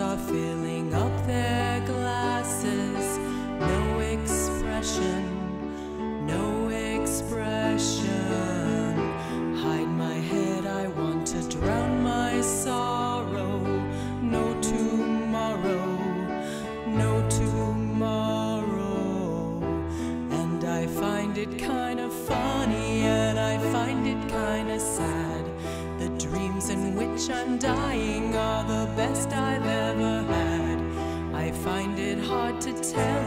are filling up their glasses. No expression, no expression. Hide my head, I want to drown my sorrow. No tomorrow, no tomorrow. And I find it kind of funny, and I find it kind of sad. Dreams in which I'm dying are the best I've ever had. I find it hard to tell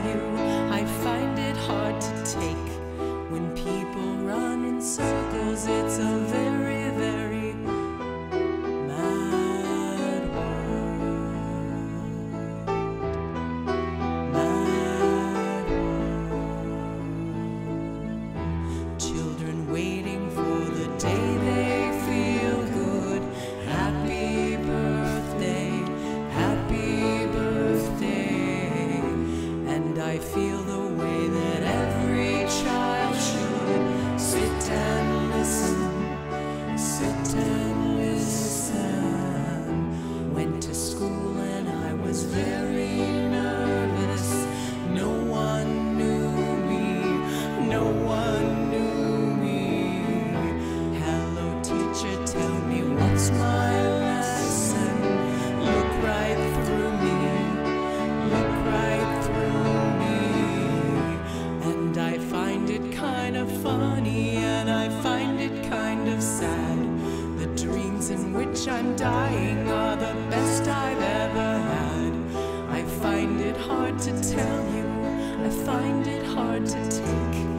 feel the way that every child which I'm dying are the best I've ever had. I find it hard to tell you, I find it hard to take.